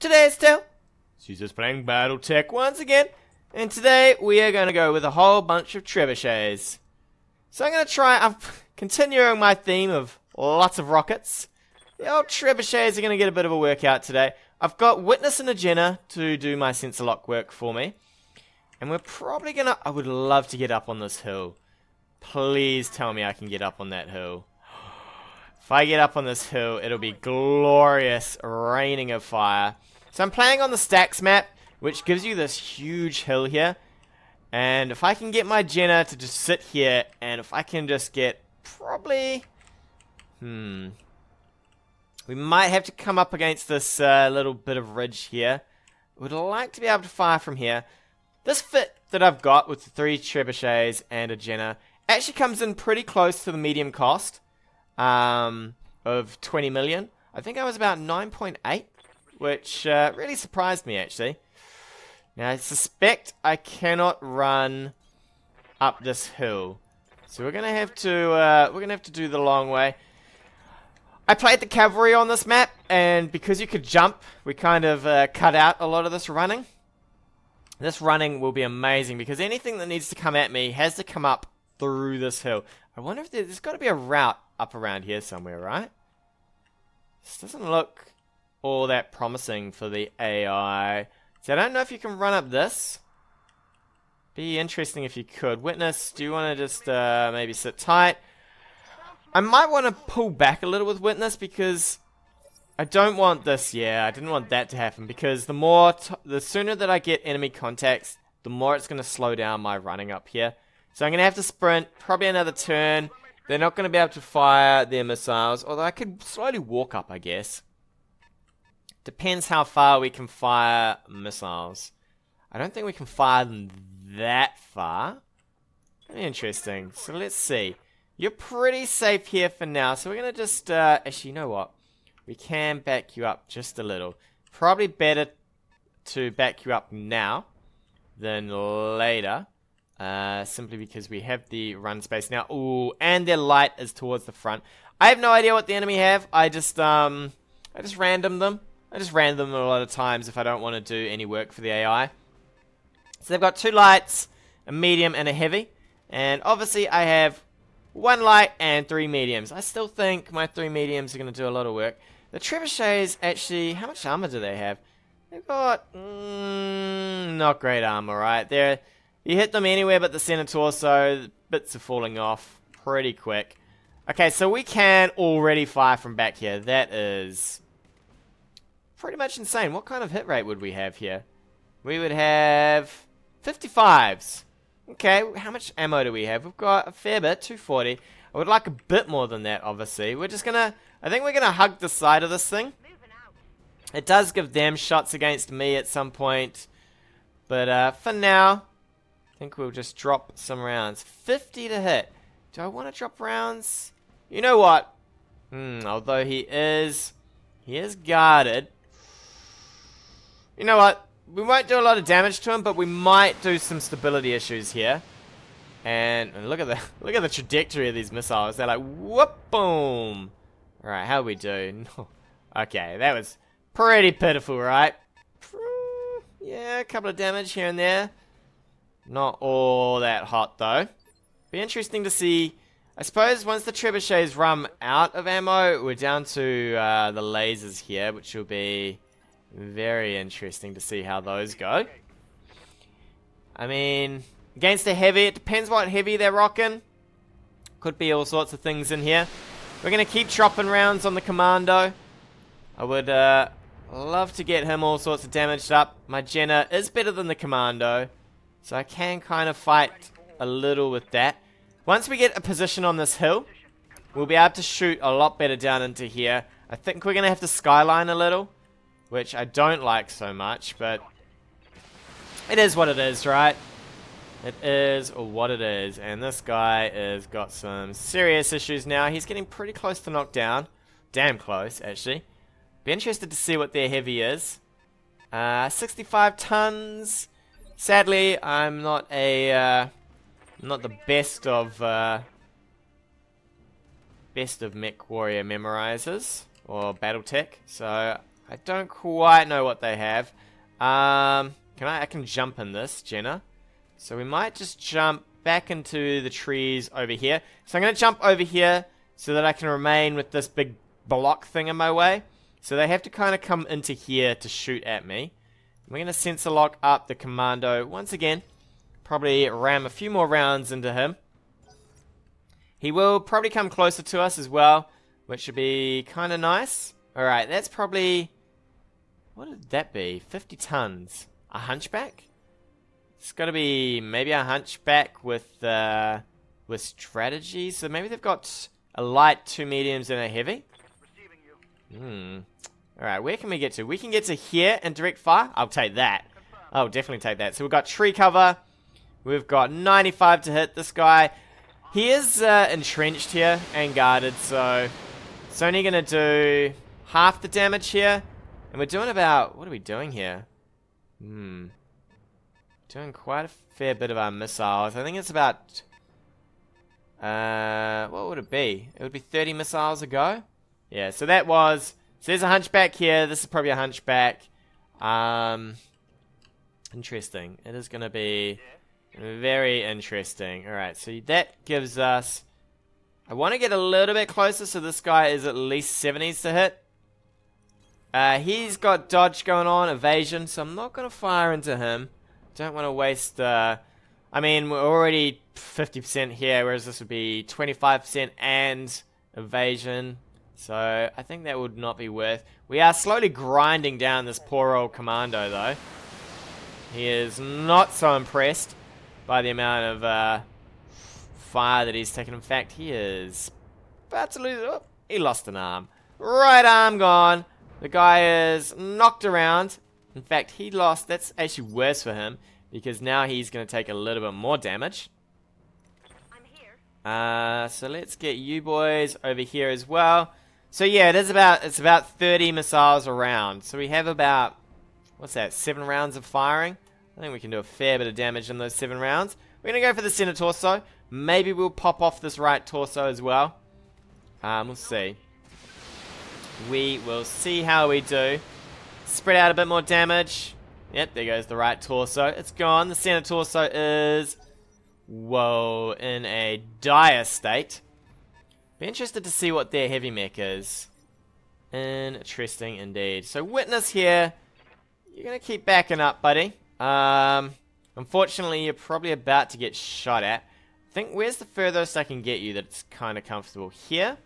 Today Tell. She's just playing Battletech once again. And today we are going to go with a whole bunch of trebuchets. So I'm going to try, I'm continuing my theme of lots of rockets. The old trebuchets are going to get a bit of a workout today. I've got Witness and Agena to do my sensor lock work for me. And we're probably going to, I would love to get up on this hill. Please tell me I can get up on that hill. If I get up on this hill, it'll be glorious raining of fire. So I'm playing on the stacks map, which gives you this huge hill here. And if I can get my Jenner to just sit here, and if I can just get probably... Hmm. We might have to come up against this uh, little bit of ridge here. Would like to be able to fire from here. This fit that I've got with the three trebuchets and a Jenner actually comes in pretty close to the medium cost um, of 20 million. I think I was about 9.8, which uh, really surprised me actually. Now I suspect I cannot run up this hill, so we're gonna have to uh, we're gonna have to do the long way. I played the cavalry on this map, and because you could jump, we kind of uh, cut out a lot of this running. This running will be amazing because anything that needs to come at me has to come up through this hill. I wonder if there's got to be a route up around here somewhere, right? This doesn't look all that promising for the AI. So I don't know if you can run up this. Be interesting if you could. Witness, do you want to just uh, maybe sit tight? I might want to pull back a little with Witness because I don't want this, yeah, I didn't want that to happen because the more, the sooner that I get enemy contacts, the more it's going to slow down my running up here. So I'm going to have to sprint, probably another turn, they're not going to be able to fire their missiles, although I could slowly walk up, I guess. Depends how far we can fire missiles. I don't think we can fire them that far. Interesting. So let's see. You're pretty safe here for now, so we're going to just... Uh, actually, you know what? We can back you up just a little. Probably better to back you up now than later. Uh, simply because we have the run space now. Ooh, and their light is towards the front. I have no idea what the enemy have. I just, um, I just random them. I just random them a lot of times if I don't want to do any work for the AI. So they've got two lights, a medium and a heavy. And obviously I have one light and three mediums. I still think my three mediums are going to do a lot of work. The trebuchets actually, how much armor do they have? They've got, mm, not great armor, right? They're you hit them anywhere but the center torso, bits are falling off pretty quick. Okay, so we can already fire from back here. That is pretty much insane. What kind of hit rate would we have here? We would have 55s. Okay, how much ammo do we have? We've got a fair bit, 240. I would like a bit more than that, obviously. We're just gonna... I think we're gonna hug the side of this thing. It does give them shots against me at some point. But uh, for now, think we'll just drop some rounds. 50 to hit. Do I want to drop rounds? You know what? Hmm, although he is... He is guarded. You know what? We won't do a lot of damage to him, but we might do some stability issues here. And, and look at the look at the trajectory of these missiles. They're like whoop boom. Alright, how we do? Okay, that was pretty pitiful, right? Yeah, a couple of damage here and there. Not all that hot though. Be interesting to see. I suppose once the trebuchets run out of ammo, we're down to uh, the lasers here, which will be very interesting to see how those go. I mean, against the heavy, it depends what heavy they're rocking. Could be all sorts of things in here. We're going to keep dropping rounds on the Commando. I would uh, love to get him all sorts of damaged up. My Jenner is better than the Commando. So I can kind of fight a little with that. Once we get a position on this hill, we'll be able to shoot a lot better down into here. I think we're going to have to skyline a little, which I don't like so much, but it is what it is, right? It is what it is, and this guy has got some serious issues now. He's getting pretty close to knockdown. Damn close, actually. Be interested to see what their heavy is. Uh, 65 tons. Sadly, I'm not a uh, not the best of uh, best of mech warrior memorizers or battle tech, so I don't quite know what they have. Um, can I? I can jump in this, Jenner. So we might just jump back into the trees over here. So I'm going to jump over here so that I can remain with this big block thing in my way. So they have to kind of come into here to shoot at me. We're going to sensor lock up the commando once again. Probably ram a few more rounds into him. He will probably come closer to us as well, which should be kind of nice. Alright, that's probably... What would that be? 50 tons. A hunchback? It's got to be maybe a hunchback with uh, with strategy. So maybe they've got a light, two mediums, and a heavy. Hmm. Alright, where can we get to? We can get to here and direct fire. I'll take that. I'll definitely take that. So we've got tree cover. We've got 95 to hit this guy. He is uh, entrenched here and guarded, so it's only going to do half the damage here. And we're doing about... What are we doing here? Hmm. Doing quite a fair bit of our missiles. I think it's about... Uh, what would it be? It would be 30 missiles ago. Yeah, so that was... So there's a hunchback here. This is probably a hunchback. Um, interesting. It is going to be very interesting. Alright, so that gives us... I want to get a little bit closer so this guy is at least 70s to hit. Uh, he's got dodge going on, evasion, so I'm not going to fire into him. Don't want to waste... Uh, I mean, we're already 50% here, whereas this would be 25% and evasion. So I think that would not be worth. We are slowly grinding down this poor old commando though. He is not so impressed by the amount of uh, fire that he's taken. In fact, he is about to lose. Oh, he lost an arm. Right arm gone. The guy is knocked around. In fact, he lost. That's actually worse for him because now he's going to take a little bit more damage. Uh, so let's get you boys over here as well. So yeah, it is about it's about 30 missiles around. So we have about what's that? Seven rounds of firing. I think we can do a fair bit of damage in those seven rounds. We're gonna go for the center torso. Maybe we'll pop off this right torso as well. Um, we'll see. We will see how we do. Spread out a bit more damage. Yep, there goes the right torso. It's gone. The center torso is, whoa, in a dire state. Be interested to see what their heavy mech is. Interesting indeed. So Witness here, you're going to keep backing up, buddy. Um, unfortunately, you're probably about to get shot at. I think, where's the furthest I can get you that's kind of comfortable? Here?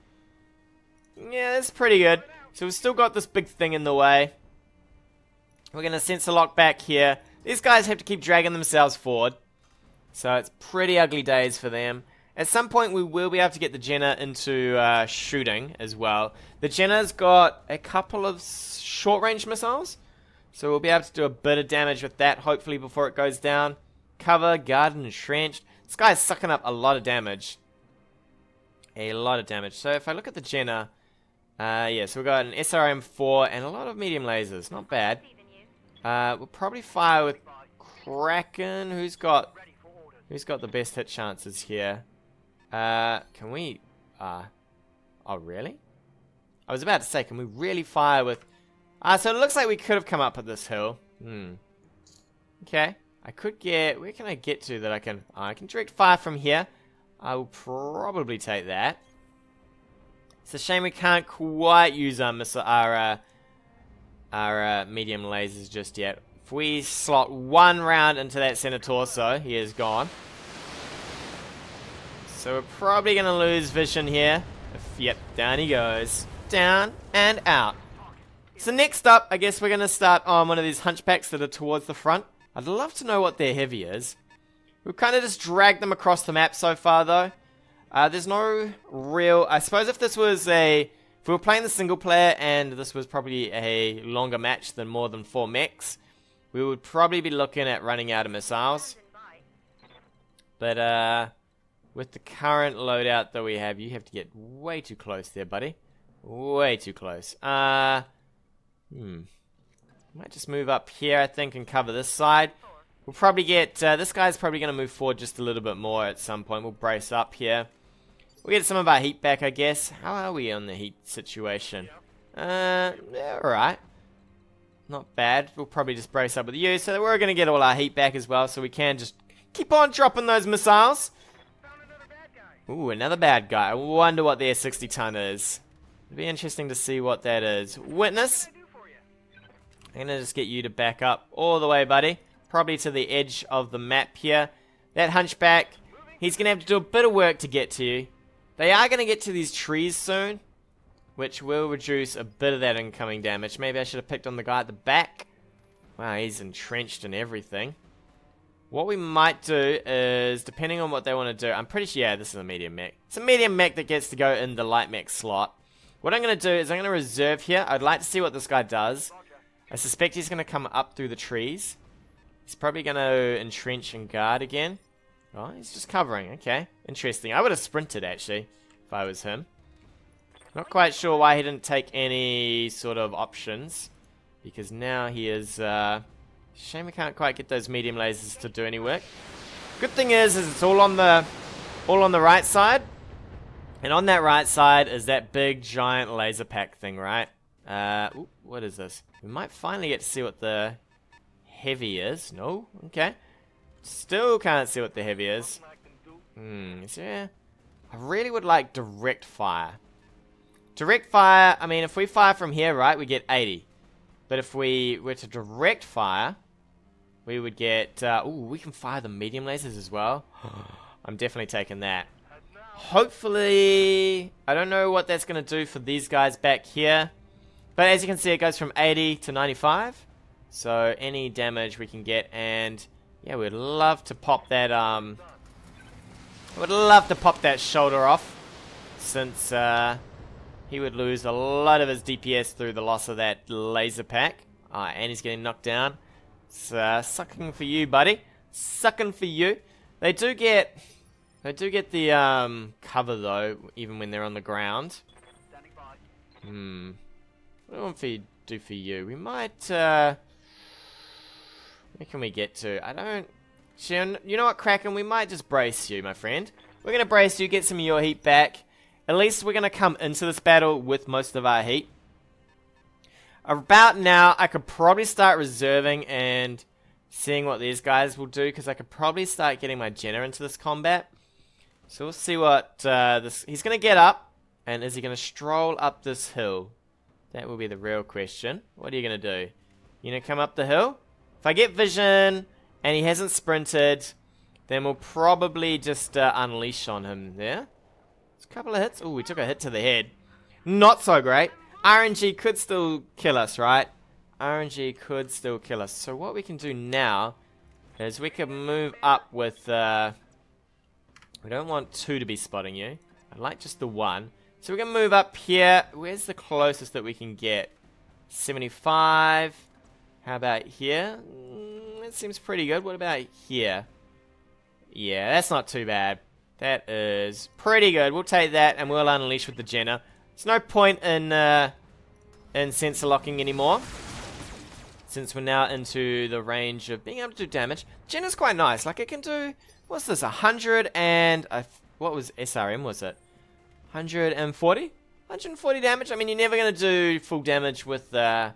Yeah, that's pretty good. So we've still got this big thing in the way. We're going to sensor lock back here. These guys have to keep dragging themselves forward. So it's pretty ugly days for them. At some point, we will be able to get the Jenner into uh, shooting as well. The Jenner's got a couple of short-range missiles, so we'll be able to do a bit of damage with that, hopefully, before it goes down. Cover, garden, entrenched. This guy's sucking up a lot of damage. A lot of damage. So if I look at the Jenner, uh, yeah, so we've got an SRM-4 and a lot of medium lasers. Not bad. Uh, we'll probably fire with Kraken. Who's got who's got the best hit chances here? Uh, can we... Uh, oh, really? I was about to say, can we really fire with... Ah, uh, so it looks like we could have come up at this hill. Hmm. Okay. I could get... Where can I get to that I can... Uh, I can direct fire from here. I will probably take that. It's a shame we can't quite use our, missile, our, uh, our uh, medium lasers just yet. If we slot one round into that center torso, he is gone. So we're probably going to lose vision here. If, yep, down he goes. Down and out. So next up, I guess we're going to start on one of these hunchbacks that are towards the front. I'd love to know what their heavy is. We've kind of just dragged them across the map so far, though. Uh, there's no real... I suppose if this was a... If we were playing the single player and this was probably a longer match than more than four mechs, we would probably be looking at running out of missiles. But, uh... With the current loadout that we have, you have to get way too close there, buddy. Way too close. Uh, hmm. Might just move up here, I think, and cover this side. We'll probably get... Uh, this guy's probably going to move forward just a little bit more at some point. We'll brace up here. We'll get some of our heat back, I guess. How are we on the heat situation? Uh, yeah, alright. not bad. We'll probably just brace up with you. So we're going to get all our heat back as well. So we can just keep on dropping those missiles. Ooh, another bad guy. I wonder what their 60 ton is. It'd be interesting to see what that is. Witness. I'm to just get you to back up all the way, buddy. Probably to the edge of the map here. That hunchback, he's to have to do a bit of work to get to you. They are to get to these trees soon which will reduce a bit of that incoming damage. Maybe I should have picked on the guy at the back. Wow, he's entrenched in everything. What we might do is, depending on what they want to do, I'm pretty sure, yeah, this is a medium mech. It's a medium mech that gets to go in the light mech slot. What I'm going to do is I'm going to reserve here. I'd like to see what this guy does. I suspect he's going to come up through the trees. He's probably going to entrench and guard again. Oh, he's just covering. Okay, interesting. I would have sprinted, actually, if I was him. Not quite sure why he didn't take any sort of options. Because now he is, uh... Shame we can't quite get those medium lasers to do any work. Good thing is, is it's all on the... All on the right side. And on that right side is that big, giant laser pack thing, right? Uh, what is this? We might finally get to see what the heavy is. No? Okay. Still can't see what the heavy is. Hmm, is there... I really would like direct fire. Direct fire, I mean, if we fire from here, right, we get 80. But if we were to direct fire, we would get... Uh, ooh, we can fire the medium lasers as well. I'm definitely taking that. Hopefully... I don't know what that's going to do for these guys back here. But as you can see, it goes from 80 to 95. So any damage we can get. And yeah, we'd love to pop that... um. Would love to pop that shoulder off. Since... Uh, he would lose a lot of his DPS through the loss of that laser pack. Uh, and he's getting knocked down. It's uh, sucking for you, buddy. Sucking for you. They do get... They do get the um, cover, though, even when they're on the ground. Hmm. What do I want to do for you? We might... Uh, where can we get to? I don't... You know what, Kraken? We might just brace you, my friend. We're going to brace you, get some of your heat back. At least we're going to come into this battle with most of our heat. About now, I could probably start reserving and seeing what these guys will do, because I could probably start getting my Jenner into this combat. So we'll see what uh, this... He's going to get up, and is he going to stroll up this hill? That will be the real question. What are you going to do? You going to come up the hill? If I get vision, and he hasn't sprinted, then we'll probably just uh, unleash on him there. Couple of hits. Oh, we took a hit to the head. Not so great. RNG could still kill us, right? RNG could still kill us. So what we can do now is we can move up with... Uh, we don't want two to be spotting you. I'd like just the one. So we can move up here. Where's the closest that we can get? 75. How about here? Mm, that seems pretty good. What about here? Yeah, that's not too bad. That is pretty good. We'll take that and we'll unleash with the Jenner. There's no point in uh, in sensor locking anymore. Since we're now into the range of being able to do damage. Jenner's quite nice. Like it can do, what's this, 100 and, what was SRM was it? 140? 140 damage? I mean, you're never going to do full damage with uh,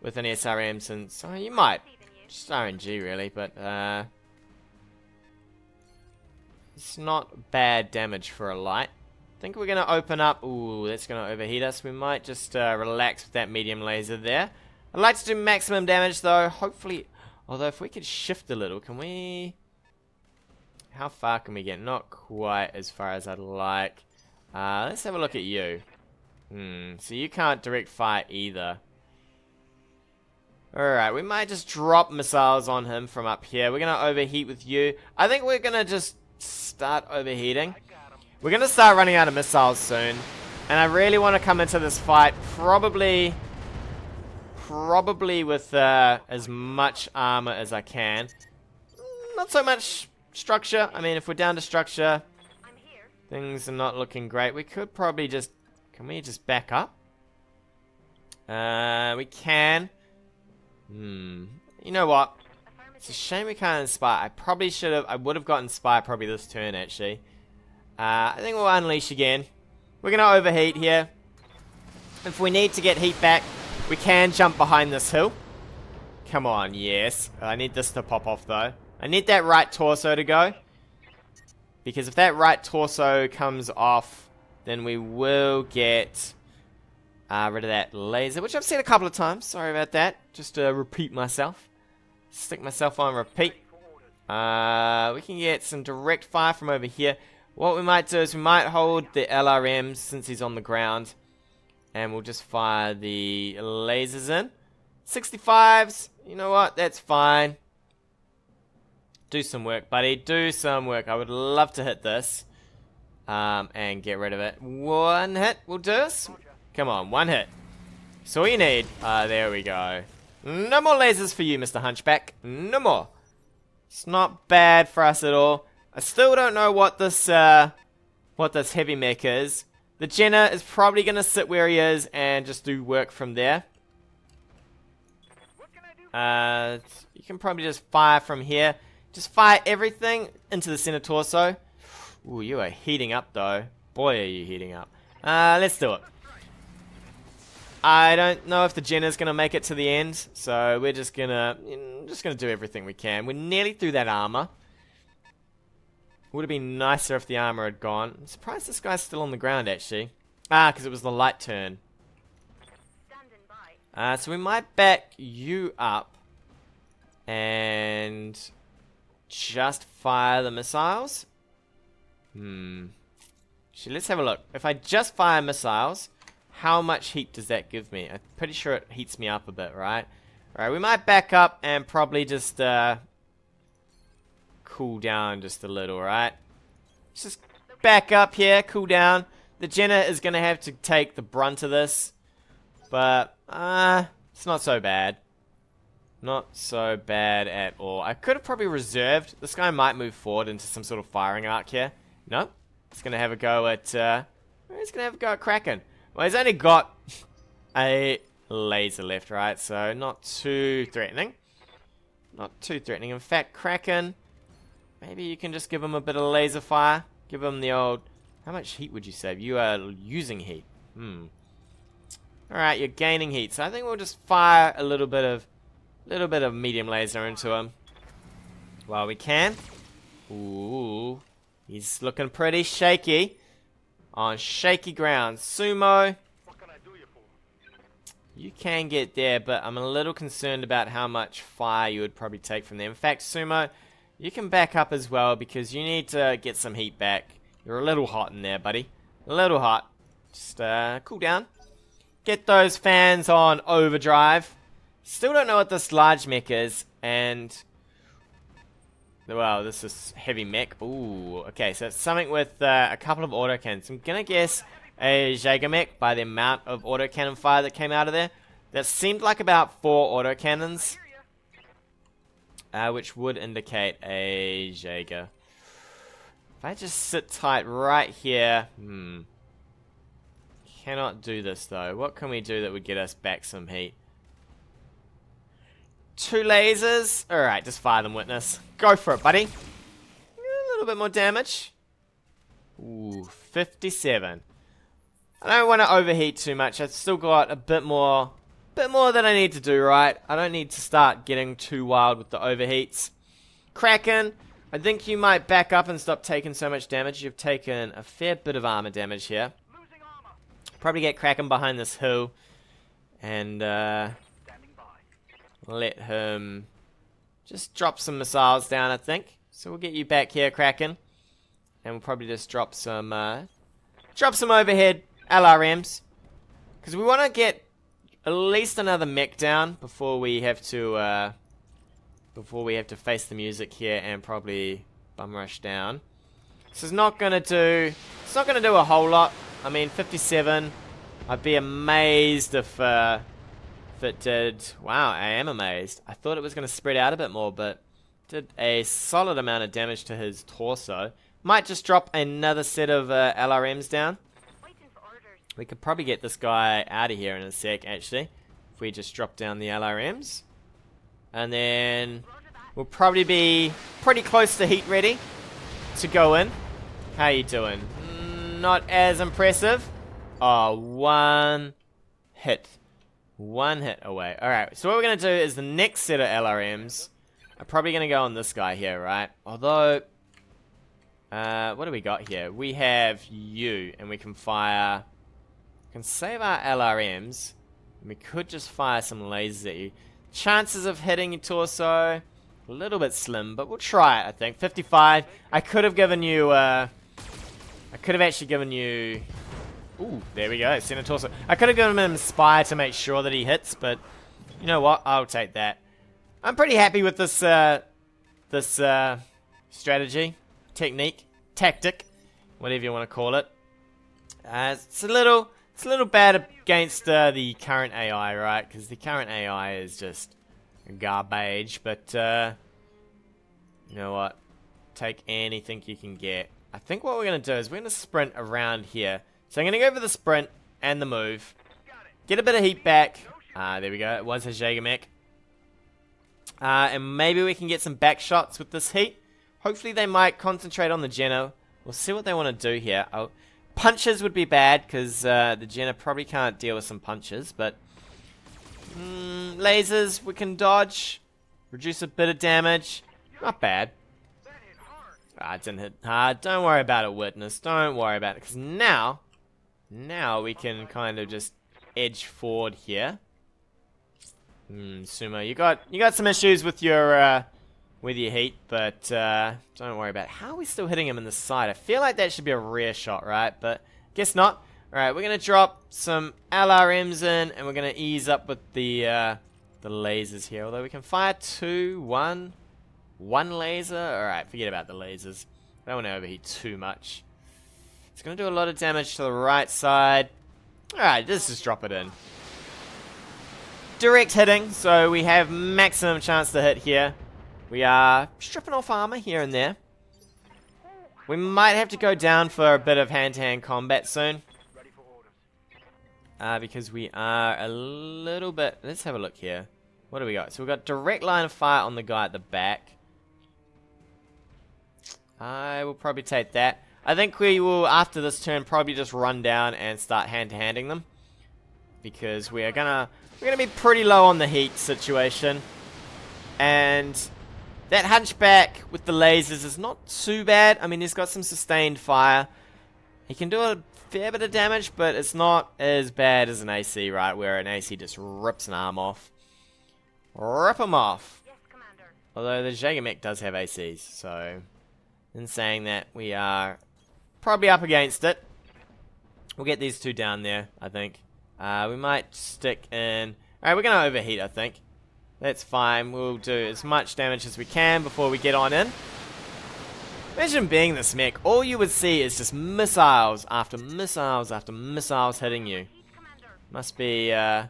with an SRM since, oh, you might. Just RNG really, but uh, it's not bad damage for a light. I think we're going to open up... Ooh, that's going to overheat us. We might just uh, relax with that medium laser there. I'd like to do maximum damage, though. Hopefully... Although, if we could shift a little, can we... How far can we get? Not quite as far as I'd like. Uh, let's have a look at you. Hmm, so you can't direct fire either. Alright, we might just drop missiles on him from up here. We're going to overheat with you. I think we're going to just start overheating. We're going to start running out of missiles soon. And I really want to come into this fight probably... Probably with uh, as much armor as I can. Not so much structure. I mean, if we're down to structure, things are not looking great. We could probably just... Can we just back up? Uh, we can. Hmm. You know what? It's a shame we can't inspire. I probably should have. I would have gotten inspire probably this turn actually. Uh, I think we'll unleash again. We're gonna overheat here. If we need to get heat back, We can jump behind this hill. Come on, yes. I need this to pop off, though. I need that right torso to go. Because if that right torso comes off, then we will get uh, rid of that laser, which I've seen a couple of times. Sorry about that. Just to repeat myself. Stick myself on repeat. Uh, we can get some direct fire from over here. What we might do is we might hold the LRM since he's on the ground. And we'll just fire the lasers in. 65s, you know what, that's fine. Do some work, buddy. Do some work. I would love to hit this. Um, and get rid of it. One hit will do us. Come on, one hit. All you need. Uh, there we go. No more lasers for you, Mr. Hunchback. No more. It's not bad for us at all. I still don't know what this, uh, what this heavy mech is. The Jenner is probably going to sit where he is and just do work from there. Uh, you can probably just fire from here. Just fire everything into the center torso. Ooh, you are heating up though. Boy, are you heating up. Uh, let's do it. I don't know if the Jenner's gonna make it to the end, so we're just gonna just gonna do everything we can. We're nearly through that armor. Would have been nicer if the armor had gone. I'm surprised this guy's still on the ground actually. Ah, because it was the light turn. Uh, so we might back you up and just fire the missiles. Hmm. Actually, let's have a look. If I just fire missiles, how much heat does that give me? I'm pretty sure it heats me up a bit, right? Alright, we might back up and probably just uh, cool down just a little, right? Just back up here, cool down. The Jenner is going to have to take the brunt of this. But, uh, it's not so bad. Not so bad at all. I could have probably reserved. This guy might move forward into some sort of firing arc here. Nope. He's going to have a go at, uh, he's going to have a go at Kraken. Well, he's only got a laser left, right? So not too threatening. Not too threatening. In fact, Kraken, maybe you can just give him a bit of laser fire. Give him the old... How much heat would you save? You are using heat. Hmm. Alright, you're gaining heat. So I think we'll just fire a little bit of little bit of medium laser into him. While we can. Ooh. He's looking pretty shaky. On shaky ground. Sumo. You can get there, but I'm a little concerned about how much fire you would probably take from there. In fact, Sumo, you can back up as well because you need to get some heat back. You're a little hot in there, buddy. A little hot. Just uh, cool down. Get those fans on overdrive. Still don't know what this large mech is, and... Well, this is heavy mech. Ooh, okay, so it's something with uh, a couple of autocannons. I'm gonna guess a Jaeger mech by the amount of autocannon fire that came out of there. That seemed like about four autocannons. Uh, which would indicate a Jaeger. If I just sit tight right here, hmm. Cannot do this though. What can we do that would get us back some heat? Two lasers. Alright, just fire them, Witness. Go for it, buddy. A little bit more damage. Ooh, 57. I don't want to overheat too much. I've still got a bit more bit more than I need to do, right? I don't need to start getting too wild with the overheats. Kraken, I think you might back up and stop taking so much damage. You've taken a fair bit of armor damage here. Probably get Kraken behind this hill. And, uh, let him just drop some missiles down, I think. So we'll get you back here, Kraken. And we'll probably just drop some, uh, drop some overhead LRMs. Because we want to get at least another mech down before we have to, uh, before we have to face the music here and probably bum rush down. This is not going to do, it's not going to do a whole lot. I mean, 57, I'd be amazed if, uh, it did, wow, I am amazed. I thought it was going to spread out a bit more, but did a solid amount of damage to his torso. Might just drop another set of uh, LRMs down. We could probably get this guy out of here in a sec, actually. If we just drop down the LRMs. And then we'll probably be pretty close to heat ready to go in. How you doing? Not as impressive. Oh, one hit. One hit away. Alright, so what we're going to do is the next set of LRMs are probably going to go on this guy here, right? Although, uh, what do we got here? We have you, and we can fire... We can save our LRMs, and we could just fire some lasers at you. Chances of hitting your torso, a little bit slim, but we'll try it, I think. 55. I could have given you, uh... I could have actually given you Ooh, there we go. Center torso. I could have given him Inspire to make sure that he hits, but you know what? I'll take that. I'm pretty happy with this, uh, this, uh, strategy, technique, tactic, whatever you want to call it. Uh, it's a little, it's a little bad against uh, the current AI, right? Because the current AI is just garbage, but, uh, you know what? Take anything you can get. I think what we're going to do is we're to sprint around here. So I'm going to go for the sprint and the move. Get a bit of heat back. Uh, there we go. It was a Jägermech. Uh, and maybe we can get some back shots with this heat. Hopefully they might concentrate on the Jenner. We'll see what they want to do here. Oh, punches would be bad because uh, the Jenner probably can't deal with some punches. But mm, lasers we can dodge. Reduce a bit of damage. Not bad. Ah, it didn't hit hard. Don't worry about it, Witness. Don't worry about it. Because now now we can kind of just edge forward here. Hmm, Sumo, you got you got some issues with your uh, with your heat, but uh, don't worry about it. How are we still hitting him in the side? I feel like that should be a rear shot, right? But guess not. Alright, we're gonna drop some LRMs in, and we're gonna ease up with the uh, the lasers here. Although we can fire two, one, one laser. Alright, forget about the lasers. I don't want to overheat too much. It's going to do a lot of damage to the right side. Alright, let's just drop it in. Direct hitting, so we have maximum chance to hit here. We are stripping off armor here and there. We might have to go down for a bit of hand-to-hand -hand combat soon. Uh, because we are a little bit... Let's have a look here. What do we got? So we've got direct line of fire on the guy at the back. I will probably take that. I think we will, after this turn, probably just run down and start hand-to-handing them. Because we are gonna, we're gonna be pretty low on the heat situation. And that Hunchback with the lasers is not too bad. I mean, he's got some sustained fire. He can do a fair bit of damage, but it's not as bad as an AC, right? Where an AC just rips an arm off. Rip him off. Yes, Although the Jägermech does have ACs, so... In saying that, we are probably up against it. We'll get these two down there, I think. Uh, we might stick in... Alright, we're going to overheat, I think. That's fine. We'll do as much damage as we can before we get on in. Imagine being this mech. All you would see is just missiles after missiles after missiles hitting you. Must be, uh...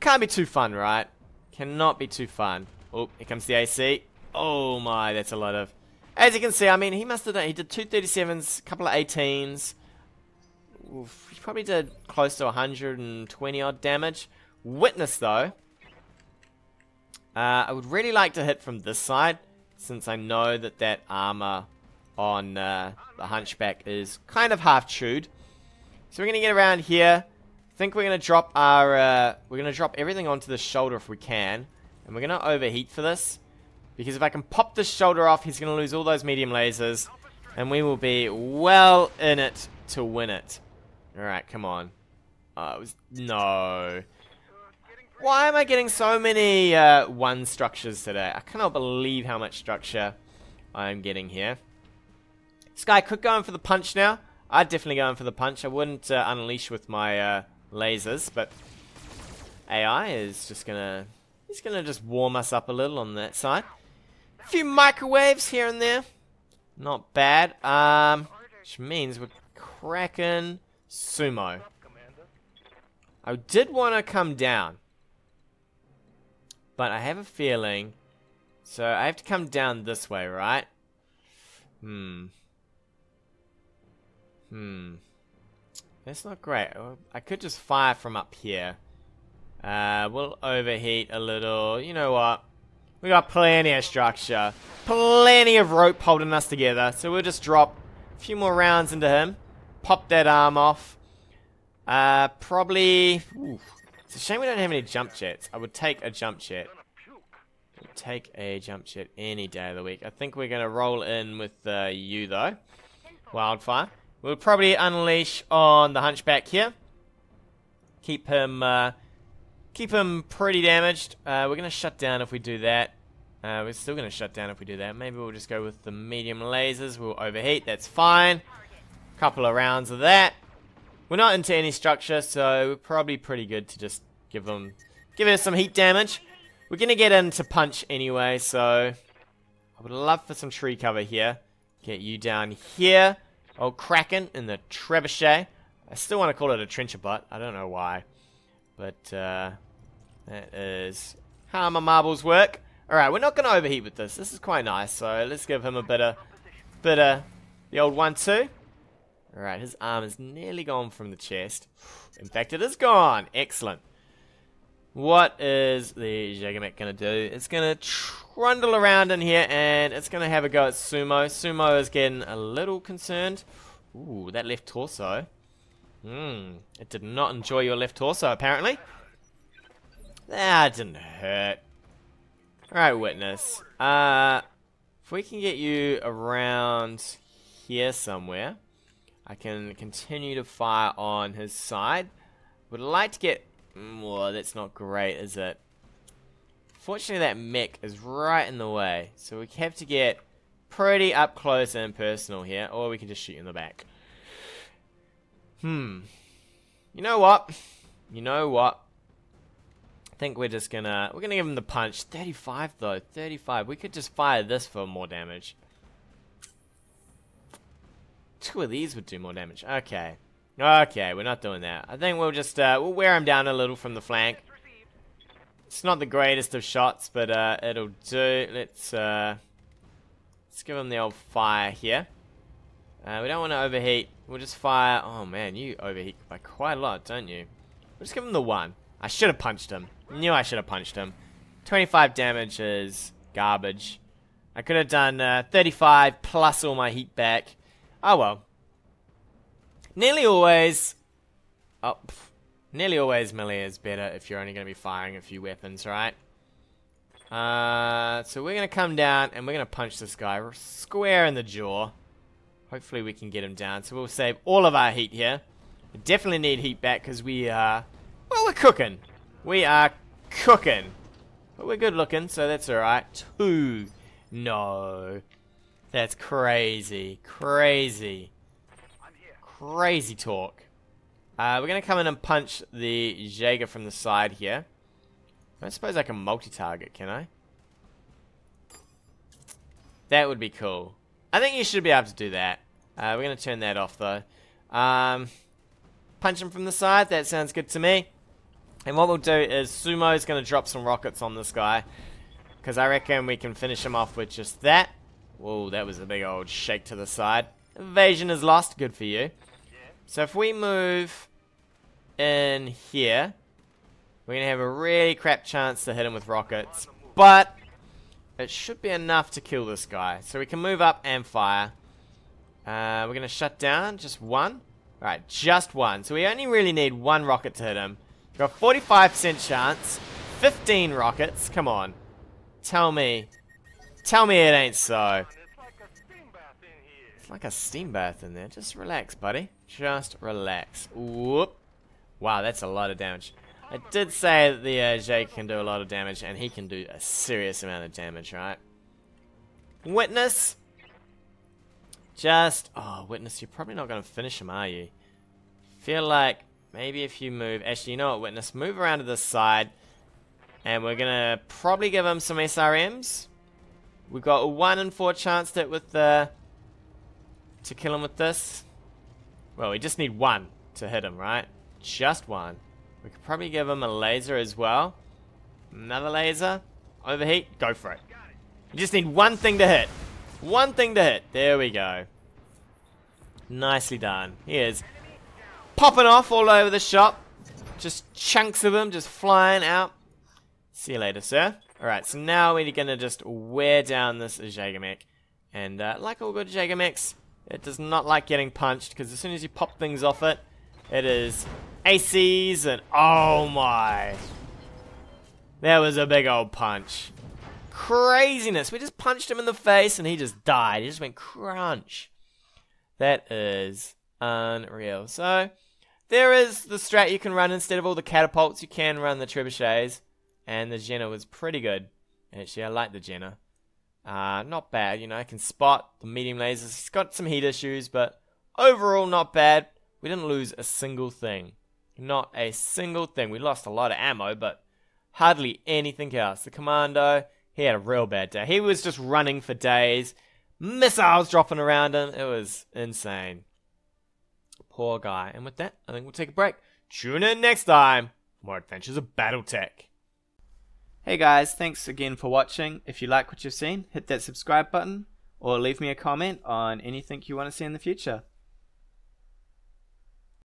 Can't be too fun, right? Cannot be too fun. Oh, here comes the AC. Oh my, that's a lot of... As you can see, I mean, he must have done, he did two 37s, a couple of 18s. Oof, he probably did close to 120 odd damage. Witness, though. Uh, I would really like to hit from this side, since I know that that armor on uh, the Hunchback is kind of half chewed. So we're going to get around here. I think we're going to drop our, uh, we're going to drop everything onto the shoulder if we can. And we're going to overheat for this. Because if I can pop this shoulder off, he's going to lose all those medium lasers. And we will be well in it to win it. Alright, come on. Uh, was, no. Why am I getting so many uh, one structures today? I cannot believe how much structure I'm getting here. Guy could go in for the punch now. I'd definitely go in for the punch. I wouldn't uh, unleash with my uh, lasers, but AI is just gonna... He's gonna just warm us up a little on that side. A few microwaves here and there. Not bad. Um, which means we're cracking sumo. I did want to come down. But I have a feeling... So I have to come down this way, right? Hmm. Hmm. That's not great. I could just fire from up here. Uh, we'll overheat a little. You know what? We got plenty of structure. Plenty of rope holding us together. So we'll just drop a few more rounds into him. Pop that arm off. Uh, probably... Ooh, It's a shame we don't have any jump jets. I would take a jump jet. Take a jump jet any day of the week. I think we're going to roll in with uh, you, though. Wildfire. We'll probably unleash on the Hunchback here. Keep him, uh, keep him pretty damaged. Uh, we're going to shut down if we do that. Uh, we're still going to shut down if we do that. Maybe we'll just go with the medium lasers. We'll overheat. That's fine. Couple of rounds of that. We're not into any structure, so we're probably pretty good to just give them, give it some heat damage. We're going to get into punch anyway, so I would love for some tree cover here. Get you down here. Old Kraken in the trebuchet. I still want to call it a trencher butt. I don't know why. But, uh, that is how my marbles work. Alright, we're not going to overheat with this. This is quite nice, so let's give him a bit of, bit of the old one-two. Alright, his arm is nearly gone from the chest. In fact, it is gone. Excellent. What is the Jägermech going to do? It's going to trundle around in here and it's going to have a go at Sumo. Sumo is getting a little concerned. Ooh, that left torso. Hmm, it did not enjoy your left torso apparently. That didn't hurt. Alright, Witness. Uh, if we can get you around here somewhere, I can continue to fire on his side. Would like to get well, that's not great, is it? Fortunately, that mech is right in the way, so we have to get pretty up close and personal here, or we can just shoot in the back. Hmm. You know what? You know what? I think we're just gonna we're gonna give him the punch. 35 though, 35. We could just fire this for more damage. Two of these would do more damage. Okay. Okay, we're not doing that. I think we'll just, uh, we'll wear him down a little from the flank. It's not the greatest of shots, but uh, it'll do. Let's, uh, let's give him the old fire here. Uh, we don't want to overheat. We'll just fire. Oh man, you overheat by quite a lot, don't you? We'll just give him the one. I should have punched him. Knew I should have punched him. 25 damage is garbage. I could have done uh, 35 plus all my heat back. Oh well. Nearly always... Oh, nearly always melee is better if you're only going to be firing a few weapons, right? Uh, so we're going to come down and we're going to punch this guy square in the jaw. Hopefully we can get him down. So we'll save all of our heat here. We definitely need heat back because we are... Well, we're cooking. We are cooking. But we're good looking, so that's alright. Two. No. That's crazy. Crazy. Crazy talk. Uh, we're going to come in and punch the Jaeger from the side here. I suppose I can multi-target, can I? That would be cool. I think you should be able to do that. Uh, we're going to turn that off, though. Um, punch him from the side. That sounds good to me. And what we'll do is Sumo's going to drop some rockets on this guy. Because I reckon we can finish him off with just that. Whoa, that was a big old shake to the side. Evasion is lost. Good for you. So if we move in here, we're going to have a really crap chance to hit him with rockets. But it should be enough to kill this guy. So we can move up and fire. Uh, we're going to shut down just one. Alright, just one. So we only really need one rocket to hit him. We've got 45% chance. 15 rockets. Come on. Tell me. Tell me it ain't so It's like a steam bath in there. Just relax, buddy. Just relax. Whoop. Wow, that's a lot of damage. I did say that the uh, Jake can do a lot of damage, and he can do a serious amount of damage, right? Witness. Just, oh, Witness, you're probably not going to finish him, are you? Feel like maybe if you move, actually, you know what, Witness, move around to the side, and we're going to probably give him some SRMs. We've got a 1 in 4 chance that with the to kill him with this? Well, we just need one to hit him, right? Just one. We could probably give him a laser as well. Another laser. Overheat. Go for it. You just need one thing to hit. One thing to hit. There we go. Nicely done. He is popping off all over the shop. Just chunks of them just flying out. See you later, sir. Alright, so now we're going to just wear down this Jaegermech. And uh, like all good Jaegermechs, it does not like getting punched because as soon as you pop things off it, it is ACs and oh my. That was a big old punch. Craziness. We just punched him in the face and he just died. He just went crunch. That is unreal. So, there is the strat you can run instead of all the catapults. You can run the trebuchets. And the Jenner was pretty good. Actually, I like the Jenner. Uh, not bad, you know, I can spot the medium lasers. He's got some heat issues, but overall not bad. We didn't lose a single thing. Not a single thing. We lost a lot of ammo, but hardly anything else. The commando, he had a real bad day. He was just running for days, missiles dropping around him. It was insane. Poor guy. And with that, I think we'll take a break. Tune in next time. More adventures of Battletech. Hey guys, thanks again for watching. If you like what you've seen, hit that subscribe button or leave me a comment on anything you want to see in the future.